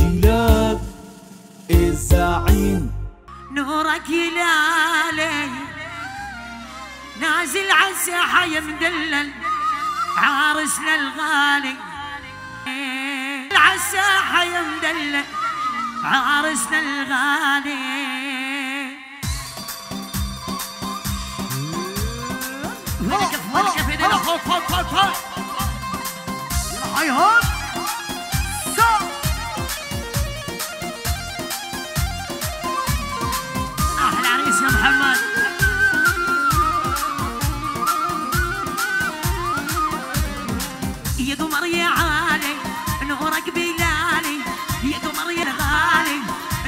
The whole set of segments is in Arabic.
جيلان الزعيم نورك يلالي نازل عالساحة يا مدلل عارسنا الغالي عالساحة يا مدلل عارسنا الغالي فوق فوق فوق هاي نورك بلالي يا قمر يا غالي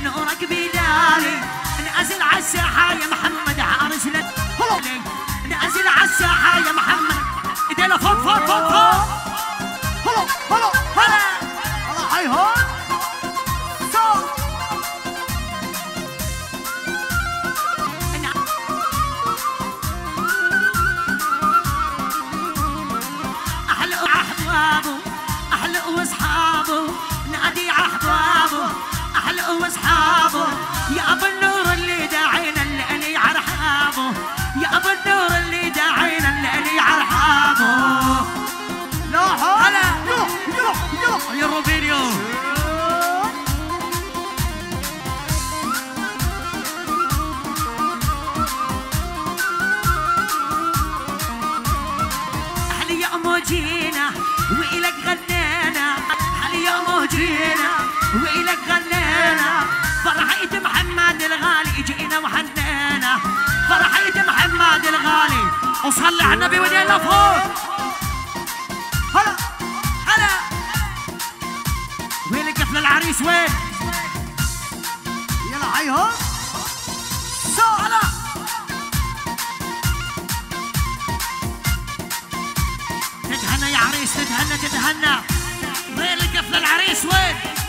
نورك بلالي نازل عالساحة يا محمد عارس لك. نازل عالساحة يا واصحابه يا ابو وصلي على النبي ودينا فوق هلا هلا. وين القفل العريس؟ وين؟ يلا سو هلا. تتهنى يا عريس تتهنى تتهنى. وين القفل العريس؟ وين؟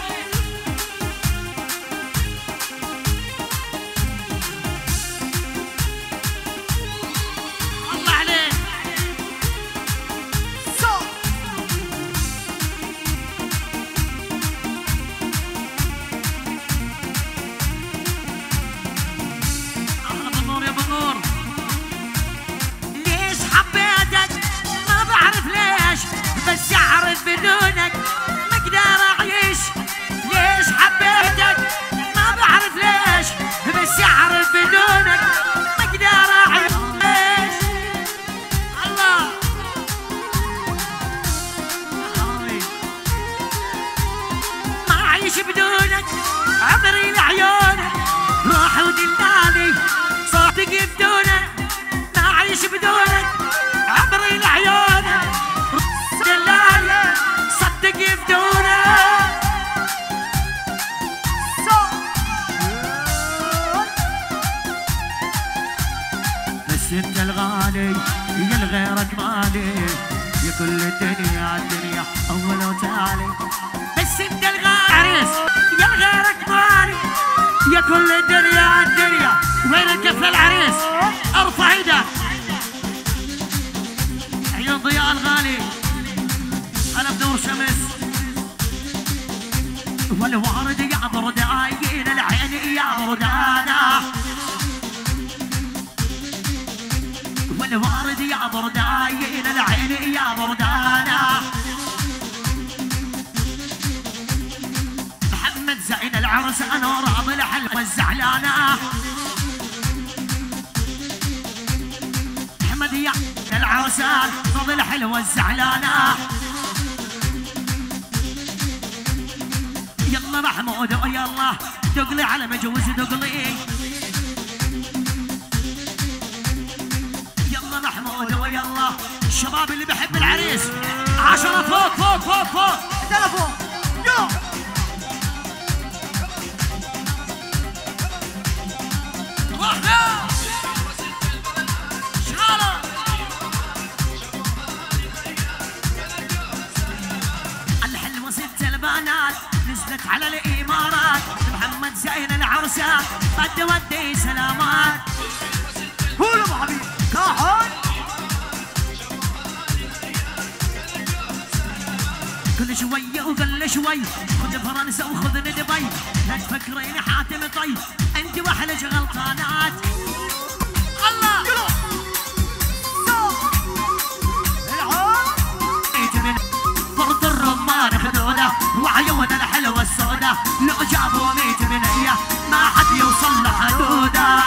بس اعرف بدونك الغالي يا الغيرك مالي يا كل الدنيا الدنيا أول وتالي. بس انت الغالي يا الغيرك مالي يا كل الدنيا الدنيا. وين الكف العريس؟ أرفع إيدك. عيون ضياء الغالي أنا بدور شمس. والورد يعبر داين العين يعبر العرسان راضي الحلوه الزعلانه يلا محمود يلا دقلي على مجوز دقلي. يلا محمود ويلا الشباب اللي بحب العريس. عشرة فوق فوق فوق فوق. تلفون. يلا نزلت على الإمارات. محمد زين العرسان بد ودي سلامات. قولوا أبو حبيب. كاحل كل شوية وكل شوي. خذ فرنسا وخذ ندب لا تفكرين حاتم طي. أنت واحلى غلطانات. السوداء لو جابوا ميت اياه ما حد يوصل لحدوده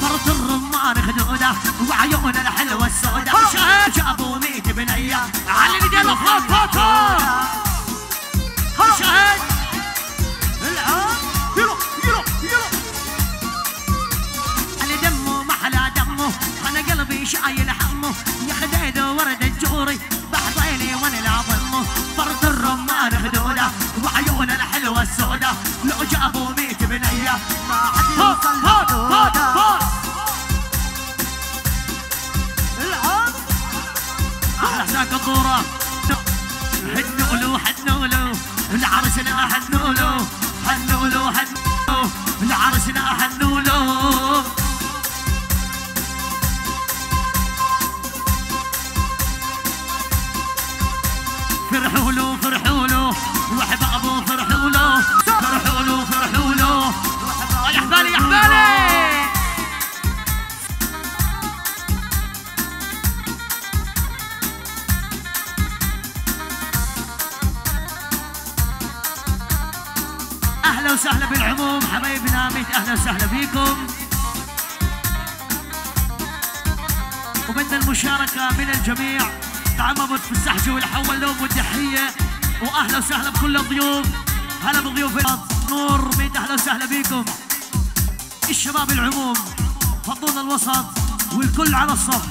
فرد الرمان خدوده حنولو العرسنا حنولو حنولو حنولو العرسنا حنولو فرحوا أهلا وسهلا بالعموم حبايبنا ميت أهلا وسهلا بيكم وبدنا المشاركة من الجميع. تعممت في السحجة والحول لهم والتحية. واهلا وسهلا بكل الضيوف. هلا بضيوف. نور ميت أهلا وسهلا بيكم الشباب العموم فضونا الوسط والكل على الصف.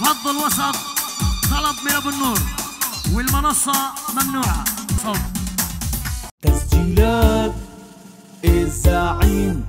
فضوا الوسط طلب من أبو النور والمنصة ممنوعة. صوت. تسجيلات الزعيم